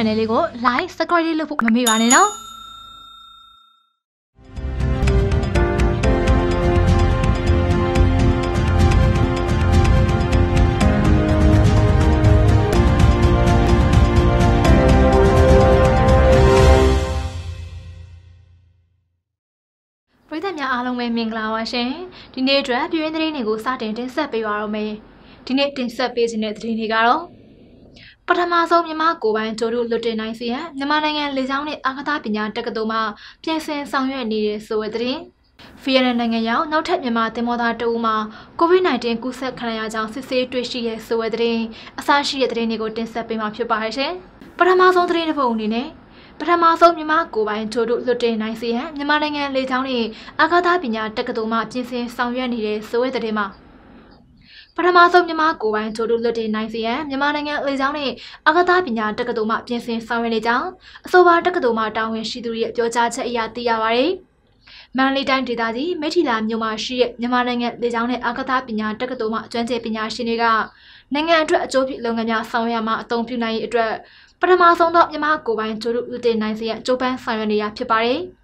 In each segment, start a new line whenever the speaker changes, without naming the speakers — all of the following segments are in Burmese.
channel လေးကို like subscribe လေးလုပ်ဖို့မမေ့ပါနဲ့နော်ပရိသတ်များအားလုံးပဲမင်္ဂလာပါရှင်ဒီနေ့အတွက်ပြည်ရင်းသတင်းတွေကိုစတင်တင်ဆက်ပေးပါရမယ်ဒီနေ့တင်ဆက်ပေးခြင်းတဲ့သတင်းတွေကတော့ ပထမဆုံးမြန်မာကိုပိုင်ဂျိုတို့လွတ်တင်နိုင်စီရန်မြန်မာနိုင်ငံလေကြောင်းနဲ့အာကာသပညာတက္ကသိုလ်မှပြင်ဆင်ဆောင်ရွက်နေတဲ့ဆိုတဲ့သတင်းဖီယနနိုင်ငံရောက်နောက်ထပ်မြန်မာသင်္ဘောသားတအူးမှာ COVID-19 ကူးစက်ခံရကြောင်းစစ်ဆေးတွေ့ရှိတဲ့ဆိုတဲ့သတင်းအစရှိတဲ့သတင်းတွေကိုတင်ဆက်ပေးမှာဖြစ်ပါတယ်ရှင်ပထမဆုံးသတင်းတစ်ပုဒ်အနေနဲ့ပထမဆုံးမြန်မာကိုပိုင်ဂျိုတို့လွတ်တင်နိုင်စီရန်မြန်မာနိုင်ငံလေကြောင်းနဲ့အာကာသပညာတက္ကသိုလ်မှပြင်ဆင်ဆောင်ရွက်နေတဲ့ဆိုတဲ့တဲ့မှာ ပထမဆုံးမြန်မာကိုပိုင်ဂျိုတို့လွတ်တင်နိုင်စီရန်မြန်မာနိုင်ငံလေကြောင်းနဲ့အာကာသပညာတက္ကသိုလ်မှပြင်ဆင်ဆောင်ရွက်နေကြောင်းအဆိုပါတက္ကသိုလ်မှတာဝန်ရှိသူရဲ့ပြောကြားချက်အရသိရပါတယ်။မန္တလေးတိုင်းဒေသကြီးမိထီလာမြို့မှာရှိတဲ့မြန်မာနိုင်ငံလေကြောင်းနဲ့အာကာသပညာတက္ကသိုလ်မှကျွမ်းကျင်ပညာရှင်တွေကနိုင်ငံအတွက်အကျိုးပြုလုပ်ငန်းများဆောင်ရွက်မှာအသုံးပြုနိုင်ရေးအတွက်ပထမဆုံးတော့မြန်မာကိုပိုင်ဂျိုတို့ဦးတင်နိုင်စီရကြိုးပမ်းဆောင်ရွက်နေရဖြစ်ပါတယ်။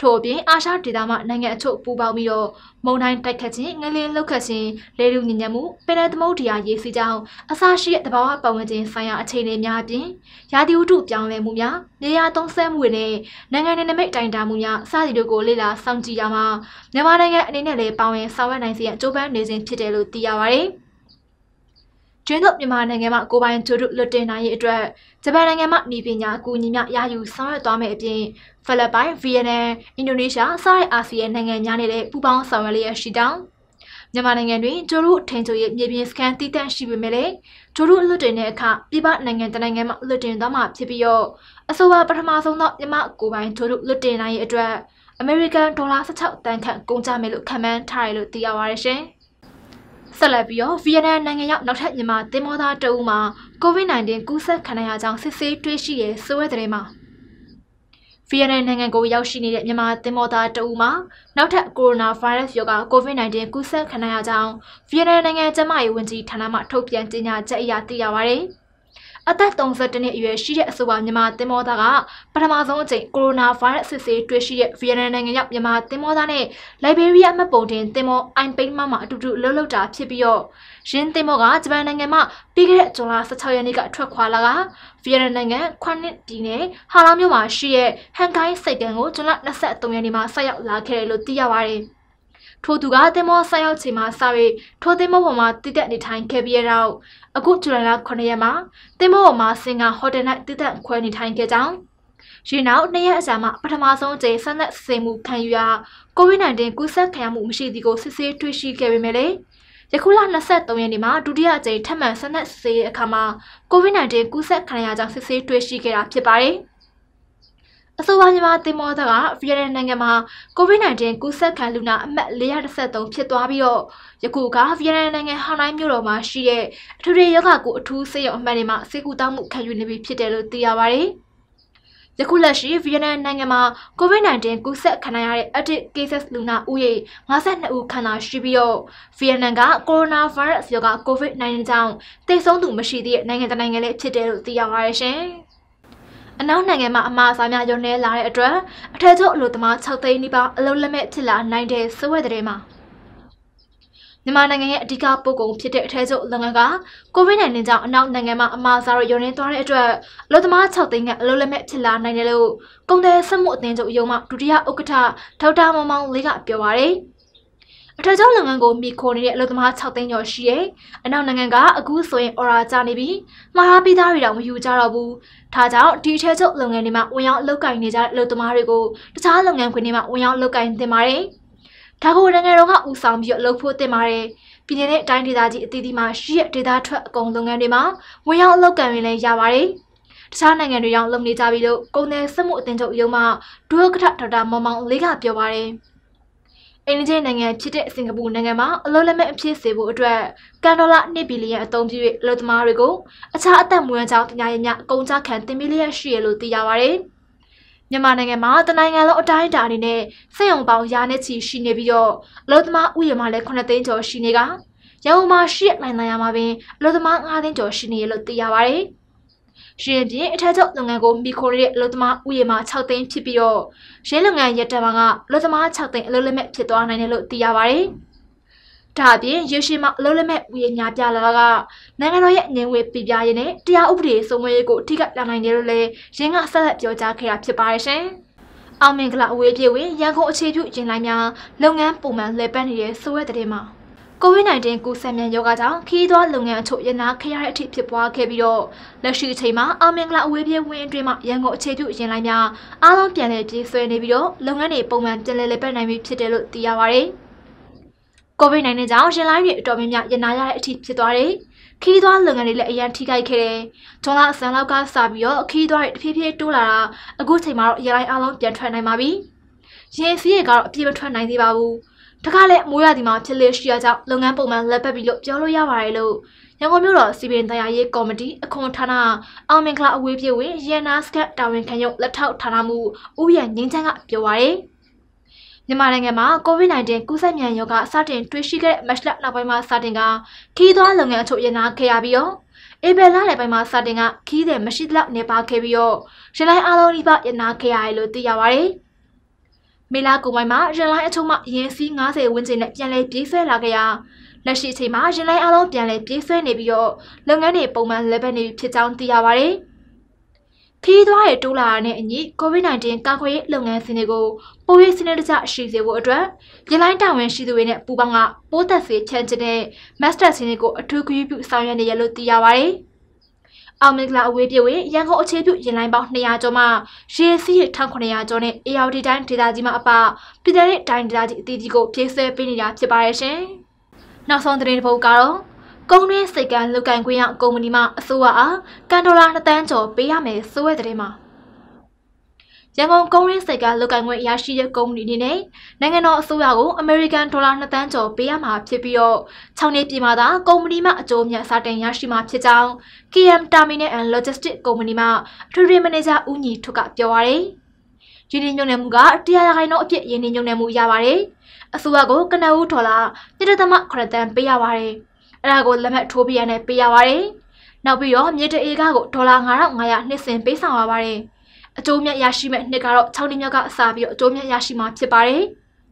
ထို့အပြင်အာရှဒေသမှနိုင်ငံအချို့ပူးပေါင်းပြီးတော့မုန်တိုင်းတိုက်ခတ်ခြင်းငလင်းလှုပ်ခတ်ခြင်းလေလူညညမှုပင်လယ်သမုဒ္ဒရာရေစီးကြောင်းအစရှိတဲ့တဘာဝပတ်ဝန်းကျင်ဆိုင်ရာအခြေအနေများအပြင်ရာသီဥတုပြောင်းလဲမှုများနေရာသုံးဆမှုတွေနဲ့နိုင်ငံနယ်နိမိတ်တိုင်တာမှုများစသည်တို့ကိုလေ့လာစောင့်ကြည့်ရမှာမြန်မာနိုင်ငံအနေနဲ့လည်းပါဝင်ဆောင်ရွက်နိုင်စေရန်ကြိုးပမ်းနေစဉ်ဖြစ်တယ်လို့သိရပါတယ်။ ကျွန်းတို့မြန်မာနိုင်ငံမှာကိုပိုင်ဂျိုတို့လွတ်တင်နိုင်ရေးအတွက်ဂျပန်နိုင်ငံမှဤပညာအကူအညီများရယူဆောင်ရွက်သွားမယ့်အပြင်ဖိလစ်ပိုင်၊ဗီယက်နမ်၊အင်ဒိုနီးရှားစတဲ့အာဆီယံနိုင်ငံများနဲ့လည်းပူးပေါင်းဆောင်ရွက်လျက်ရှိတောင်းမြန်မာနိုင်ငံတွင်ဂျိုတို့ထင်ချိုရဲ့မြေပြင်စကန်တည်တံ့ရှိပေမဲ့လည်းဂျိုတို့လွတ်တင်တဲ့အခါပြည်ပနိုင်ငံတနိုင်ငံမှလွတ်တင်သွားမှာဖြစ်ပြီးတော့အဆိုပါပထမဆုံးသောမြန်မာကိုပိုင်ဂျိုတို့လွတ်တင်နိုင်ရေးအတွက်အမေရိကန်ဒေါ်လာ16တန်ခန့်ကုန်ကြမယ်လို့ခန့်မှန်းထားတယ်လို့သိရပါတယ်ရှင်။ ဆက်လက်ပြီးတော့ဗီယက်နမ်နိုင်ငံရောက်နောက်ထပ်မြန်မာသင်္ဘောသားတအုပ်မှာ COVID-19 ကူးစက်ခံရကြောင်းစစ်ဆေးတွေ့ရှိတဲ့ဆိုရဲတဲ့မှာဗီယက်နမ်နိုင်ငံကိုရောက်ရှိနေတဲ့မြန်မာသင်္ဘောသားတအုပ်မှာနောက်ထပ်ကိုရိုနာဗိုင်းရပ်စ်ရောဂါ COVID-19 ကူးစက်ခံရကြောင်းဗီယက်နမ်နိုင်ငံကျန်းမာရေးဝန်ကြီးဌာနမှထုတ်ပြန်ကြေညာချက်အရသိရပါဗျ။ အသက်32နှစ်အရွယ်ရှိတဲ့အဆိုပါမြန်မာသင်္ဘောသားကပထမဆုံးအကြိမ်ကိုရိုနာဗိုင်းရပ်စ်စစ်ဆေးတွေ့ရှိတဲ့ဗီယက်နမ်နိုင်ငံရောက်မြန်မာသင်္ဘောသားနဲ့လိုက်ဘေးရီးယားမှတ်ပုံတင်သင်္ဘောအိုင်ပိန်းမမှာအတူတူလှုပ်လှုပ်တာဖြစ်ပြီးတော့ရင်းသင်္ဘောကဂျပန်နိုင်ငံမှာပြီးခဲ့တဲ့ဇွန်လ16ရက်နေ့ကထွက်ခွာလာကဗီယက်နမ်နိုင်ငံခွန်နစ်ဒီနယ်ဟာလာမြို့မှာရှိတဲ့ဟန်ကိုင်းစိတ်ကန်ကိုဇွန်လ23ရက်နေ့မှာဆက်ရောက်လာခဲ့တယ်လို့သိရပါတယ်။ ထိုသူကသင်္ဘောဆက်ရောက်ချိန်မှာစပြီးထိုသင်္ဘောပေါ်မှာတည်တက်နေထိုင်ခဲ့ပြီးတော့အခုဇူလိုင်လ9ရက်မှာသင်္ဘောပေါ်မှာစင်ကာဟိုတယ်၌တည်တက်ခွဲနေထိုင်ခဲ့ကြောင်းရေနောက်နှစ်ရက်အကြာမှာပထမဆုံးအကြိမ်ဆက်လက်စေမှုခံယူရာ COVID-19 ကူးစက်ခံရမှုမရှိသည်ကိုစစ်ဆေးတွေ့ရှိခဲ့ပေမဲ့လေယခုလ23ရက်နေ့မှာဒုတိယအကြိမ်ထပ်မံဆက်လက်စေအခါမှာ COVID-19 ကူးစက်ခံရကြောင်းစစ်ဆေးတွေ့ရှိခဲ့တာဖြစ်ပါတယ်။ အဆိုပါမြန်မာတင်မောသားကဗီယက်နမ်နိုင်ငံမှာ COVID-19 ကူးစက်ခံလူနာအမှတ်413ဖြစ်သွားပြီးတော့ယခုကဗီယက်နမ်နိုင်ငံဟောင်နိုင်းမြို့တော်မှာရှိတဲ့အထူးရောဂါကိုအထူးဆေးရုံအမှတ်တွေမှာဆေးကုသမှုခံယူနေပြီဖြစ်တယ်လို့သိရပါတယ်။ယခုလက်ရှိဗီယက်နမ်နိုင်ငံမှာ COVID-19 ကူးစက်ခံရတဲ့ active cases လူနာဦးရေ52ဦးခန့်သာရှိပြီးတော့ဗီယက်နမ်က coronavirus ရောဂါ COVID-19 ကြောင့်သေဆုံးသူမရှိသေးတဲ့နိုင်ငံတစ်နိုင်ငံလည်းဖြစ်တယ်လို့သိရပါတယ်ရှင်။ အနောက်နိုင်ငံမှာအမှားအစားများရုံနေလာတဲ့အတွက်အထက်ချုပ်အလို့သမား6သိန်းနီးပါးအလုံးလက်မဲ့ဖြစ်လာနိုင်တဲ့စဝဲတဲ့မှာမြန်မာနိုင်ငံရဲ့အဓိကပို့ကုန်ဖြစ်တဲ့အထက်ချုပ်လုပ်ငန်းက COVID-19 ကြောင့်အနောက်နိုင်ငံမှာအမှားအစားတွေရုံနေသွားတဲ့အတွက်အလို့သမား6သိန်းကအလုံးလက်မဲ့ဖြစ်လာနိုင်တယ်လို့ကုန်တယ်စက်မှုအသင်းချုပ်ရုံးမှဒုတိယဥက္ကဋ္ဌဒေါက်တာမောင်မောင်လေးကပြောပါရယ်။ အထက်ကျောင်းလုပ်ငန်းကိုမိခိုနေတဲ့အလုပ်သမား6သိန်းကျော်ရှိရဲ့အနောက်နိုင်ငံကအခုဆိုရင်အော်ရာကြနေပြီးမှားပြီးသားတွေတော့မယူကြတော့ဘူးဒါကြောင့်ဒီအထက်ကျောင်းလုပ်ငန်းတွေမှာဝင်ရောက်လုပ်ကင်နေကြတဲ့အလုပ်သမားတွေကိုတခြားလုပ်ငန်းခွင်တွေမှာဝင်ရောက်လုပ်ကင်တင်ပါတယ်ဒါကိုနိုင်ငံတော်ကဦးဆောင်ပြီးလုပ်ဖို့တင်ပါတယ်ပြည်내နဲ့အတိုင်းဒေသကြီးအသီးသီးမှာရှိတဲ့ဒေသထွက်အကုန်လုပ်ငန်းတွေမှာဝင်ရောက်လုပ်ကင်ရင်လည်းရပါတယ်တခြားနိုင်ငံတွေရောက်လုပ်နေကြပြီလို့ကုန်တယ်စက်မှုအသင်းချုပ်ရုံးမှဒုဥက္ကဋ္ဌဒေါက်တာမောင်မောင်လေးကပြောပါတယ်။ အိန္ဒိယနိုင်ငံဖြစ်တဲ့စင်ကာပူနိုင်ငံမှာအလုပ်လက်မဲ့အဖြစ်စေဖို့အတွက်ကန်ဒေါ်လာ1ဘီလီယံအသုံးပြု၍အလုပ်သမားတွေကိုအခြားအသက်မွေးကြောင်းတရားရည်များအကုန်ကြခံတင်ပေးလျက်ရှိရလို့သိရပါဗျ။မြန်မာနိုင်ငံမှာတနိုင်ငံလုံးအတိုင်းအတာအနေနဲ့စက်ရုံပေါင်းရာနဲ့ချီရှိနေပြီးတော့အလုပ်သမားဥယျာဉ်မှာလည်း9သိန်းကျော်ရှိနေကရန်ကုန်မှာရှိတဲ့နိုင်ငံသားမှာပင်အလုပ်သမား9သိန်းကျော်ရှိနေရလို့သိရပါဗျ။ ရှင်ပြင်အထက်ချုပ်လုပ်ငန်းကိုမိခိုတဲ့အလုပ်သမားဥယျာဉ်မှာ6သိန်းဖြစ်ပြီးတော့ရဲလုပ်ငန်းရက်တမကအလုပ်သမား6သိန်းအလုပ်လက်မဲ့ဖြစ်သွားနိုင်တယ်လို့သိရပါတယ်။ဒါအပြင်ရရှိမှအလုပ်လက်မဲ့ဥယျာဉ်များပြလာကနိုင်ငံတော်ရဲ့ငင်ဝေပြပြရင်းနဲ့တရားဥပဒေစိုးမိုးရေးကိုထိခိုက်လာနိုင်တယ်လို့လည်းရင်းကဆက်လက်ပြောကြားခဲ့တာဖြစ်ပါတယ်ရှင်။အောင်မင်္ဂလာအဝေးပြေဝင်ရန်ကုန်အခြေပြုရင်လိုင်းများလုပ်ငန်းပုံမှန်လည်ပတ်နေတဲ့ဆိုရဲတဲ့မှာ COVID-19 ကူးစက်မြန်ရောဂါကြောင့်ခီးသွွားလုပ်ငန်းအချို့ရနာခရရတဲ့အထိဖြစ်ပွားခဲ့ပြီးတော့လက်ရှိအချိန်မှာအောင်မင်္ဂလာအဝေးပြေးဝင်းအတွင်းမှာရန်ကုန်အခြေပြုရင်လိုင်းများအားလုံးပြန်လည်ပြေးဆွဲနေပြီးတော့လုပ်ငန်းတွေပုံမှန်ပြန်လည်လည်ပတ်နိုင်ပြီဖြစ်တယ်လို့သိရပါဗျ။ COVID-19 ကြောင့်ရင်လိုင်းတွေအတော်များများရနာရတဲ့အထိဖြစ်သွားတယ်။ခီးသွွားလုပ်ငန်းတွေလည်းအရန်ထိခိုက်ခဲ့တယ်။ဂျွန်လာဆန်လောက်ကစပြီးတော့ခီးသွွားတွေတဖြည်းဖြည်းတိုးလာတာအခုချိန်မှာတော့ရင်လိုင်းအားလုံးပြန်ထွက်နိုင်ပါပြီ။ရင်စီးရကတော့အပြည့်မထွက်နိုင်သေးပါဘူး။ တခါလဲမိုးရသည်မှာဖြစ်လေရှိရကြောင့်လုပ်ငန်းပုံမှန်လက်ပတ်ပြီးလို့ပြောလို့ရပါတယ်လို့ရန်ကုန်မြို့တော်စီပင်တရားရေးကော်မတီအခွန်ဌာနအောင်မင်္ဂလာအဝေးပြေဝင်ရန်နာစကတ်တာဝန်ခံရုံလက်ထောက်ဌာနမှုဦးရန်ငင်းချမ်းကပြောပါရယ်မြန်မာနိုင်ငံမှာ COVID-19 ကူးစက်မြန်ရောဂါစတင်တွေ့ရှိခဲ့တဲ့မတ်လနောက်ပိုင်းမှာစတင်ကခီးသွွားလုပ်ငန်းအချို့ရနာခဲ့ရပြီးတော့ဧပြီလနယ်ပိုင်းမှာစတင်ကခီးတဲ့မရှိသလောက်နေပါခဲ့ပြီးတော့ရလိုင်းအားလုံးဒီပရနာခဲ့ရတယ်လို့သိရပါရယ် မေလာကုံပိုင်းမှာရင်လိုင်းအချုံမှရင်စီး90ဝန်းကျင်နဲ့ပြန်လည်ပြေးဆွဲလာခဲ့ရလက်ရှိအချိန်မှာရင်လိုင်းအလုံးပြန်လည်ပြေးဆွဲနေပြီးတော့လုပ်ငန်းတွေပုံမှန်လက်ပတ်နေပြီဖြစ်ကြောင်းသိရပါဗျ။ခီးသွားရဲ့တိုးလာတဲ့အညီ COVID-19 ကာကွယ်ရေးလုပ်ငန်းစဉ်တွေကိုပိုရေးစနစ်တကျရှိစေဖို့အတွက်ရင်လိုင်းတာဝန်ရှိသူတွေနဲ့ပူးပေါင်းကပိုးသက်စေချမ်းကျတဲ့ Master စနစ်ကိုအထူးဂရုပြုဆောင်ရွက်နေရလို့သိရပါဗျ။ အောင်မင်္ဂလာအဝေးပြေဝေးရန်ကုန်အခြေပြုရင်လိုင်းပေါင်း200ကျော်မှရေစီး1900ကျော်နဲ့ AR တိုင်းဒေသကြီးမှာအပပြည်ထတဲ့တိုင်းဒေသကြီးအသီးသီးကိုပြေးဆွဲပေးနေတာဖြစ်ပါရဲ့ရှင်။နောက်ဆုံးသတင်းတစ်ပုဒ်ကတော့ကုန်းရင်းစိတ်ကံလုကန်ခွင့်ရကုမ္ပဏီမှအစိုးရအားကန်ဒေါ်လာ2တန်းကျော်ပေးရမယ်ဆိုတဲ့သတင်းမှာ ရန်ကုန်ကုန်းရင်းစိတ်ကလုကန်ခွင့်ရရှိတဲ့ကုမ္ပဏီအနေနဲ့နိုင်ငံတော်အစိုးရကိုအမေရိကန်ဒေါ်လာ2တန်းကျော်ပေးရမှာဖြစ်ပြီးတော့6နှစ်ပြည်မှသာကုမ္ပဏီမှအကျိုးမြတ်စတင်ရရှိမှာဖြစ်ကြောင်း KM Terminal and Logistics ကုမ္ပဏီမှအထွေထွေမန်နေဂျာဦးညီထွတ်ကပြောပါရယ်ရင်းနှီးမြှုပ်နှံမှုကတရားရခိုင်နှုန်းအပြည့်ရင်းနှီးမြှုပ်နှံမှုရပါတယ်အစိုးရကိုကနဦးဒေါ်လာ1.8တန်ပေးရပါတယ်အဲ့ဒါကိုလက်မှတ်ထိုးပြရနဲ့ပေးရပါတယ်နောက်ပြီးတော့မြေတအေးကားကိုဒေါ်လာ9500နှစ်စဉ်ပေးဆောင်ရပါတယ် အကျိုးမြတ်ရရှိမဲ့နှစ်ကတော့6နှစ်မြောက်ကအစားပြီးတော့အကျိုးမြတ်ရရှိမှာဖြစ်ပါတယ်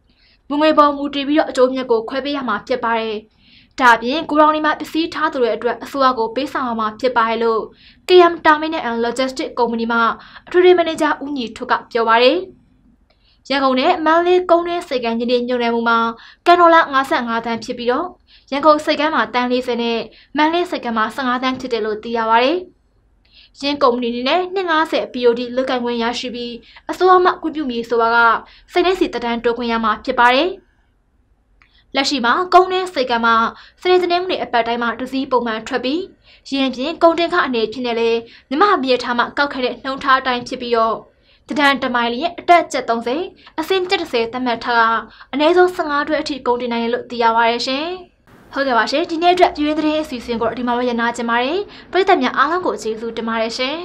။ငွေပေါ်မူတည်ပြီးတော့အကျိုးမြတ်ကိုခွဲပေးရမှာဖြစ်ပါတယ်။ဒါပြင်ကိုရောင်ဒီမှာပစ္စည်းထားသူတွေအတွက်အစိုးရကိုပေးဆောင်ရမှာဖြစ်ပါတယ်လို့ KM Terminal and Logistics ကုမ္ပဏီမှအထွေထွေမန်နေဂျာဦးညီထွတ်ကပြောပါတယ်။ရန်ကုန်နဲ့မန္တလေးကုန်းတွင်းစိတ်ကမ်းညနေညွှန်နယ်မှုမှာကန်ဒေါ်လာ55တန်းဖြစ်ပြီးတော့ရန်ကုန်စိတ်ကမ်းမှာတန်း40နဲ့မန္တလေးစိတ်ကမ်းမှာ15တန်းဖြစ်တယ်လို့သိရပါတယ်။ ရင်းကုမ္ပဏီနဲ့250 POD လုတ်ကန်ခွင့်ရရှိပြီးအစိုးရမှခွင့်ပြုမည်ဆိုပါကစိတ်နဲ့စီတတန်းတိုးခွင့်ရမှာဖြစ်ပါတယ်။လက်ရှိမှာကုန်းနဲ့စိတ်ကမှာစနေစနေနေ့အပတ်တိုင်းမှာတစည်းပုံမှန်ထွက်ပြီးရင်းပြင်ကုန်းတင်ခအနေဖြစ်နေလေမြမမြေထားမှာကောက်ခဲ့တဲ့နှုံထားတိုင်းဖြစ်ပြီးတော့တဒန်တမိုင်လျက်အတက်ကျက်30အစင်းကျက်30သတ်မှတ်ထားတာအနည်းဆုံး15တွဲအထိကုန်တင်နိုင်တယ်လို့သိရပါရရှင်။ ဟုတ်ကဲ့ပါရှင်ဒီနေ့အတွက်ပြည်ရင်းသတင်းအစီအစဉ်ကိုဒီမှာပဲရနာကြပါတယ်ပရိသတ်များအားလုံးကိုကျေးဇူးတင်ပါတယ်ရှင်